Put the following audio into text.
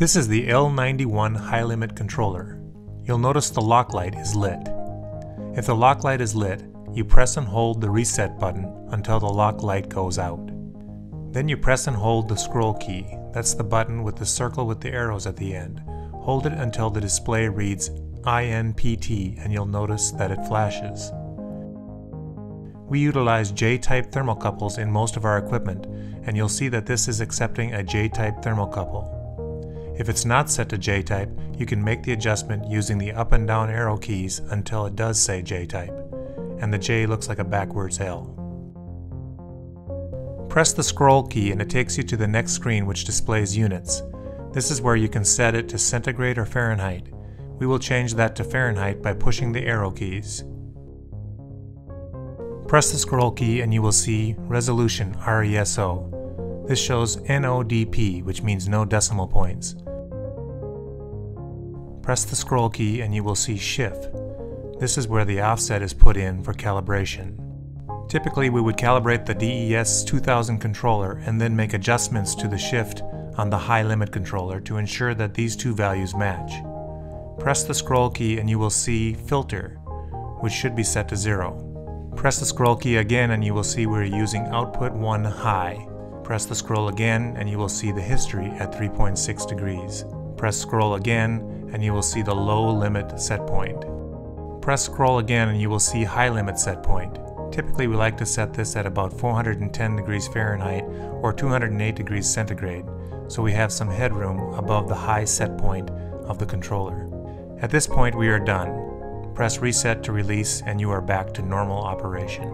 This is the L91 high limit controller. You'll notice the lock light is lit. If the lock light is lit, you press and hold the reset button until the lock light goes out. Then you press and hold the scroll key, that's the button with the circle with the arrows at the end. Hold it until the display reads INPT and you'll notice that it flashes. We utilize J-type thermocouples in most of our equipment, and you'll see that this is accepting a J-type thermocouple. If it's not set to J-type, you can make the adjustment using the up and down arrow keys until it does say J-type, and the J looks like a backwards L. Press the scroll key and it takes you to the next screen which displays units. This is where you can set it to centigrade or Fahrenheit. We will change that to Fahrenheit by pushing the arrow keys. Press the scroll key and you will see Resolution RESO. This shows NODP, which means no decimal points. Press the scroll key and you will see Shift. This is where the offset is put in for calibration. Typically, we would calibrate the DES 2000 controller and then make adjustments to the shift on the high limit controller to ensure that these two values match. Press the scroll key and you will see Filter, which should be set to 0. Press the scroll key again and you will see we're using output 1 high. Press the scroll again and you will see the hysteresis at 3.6 degrees. Press scroll again and you will see the low limit set point. Press scroll again and you will see high limit set point. Typically we like to set this at about 410 degrees Fahrenheit or 208 degrees centigrade, so we have some headroom above the high set point of the controller. At this point we are done. Press reset to release and you are back to normal operation.